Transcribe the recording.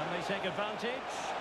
And they take advantage?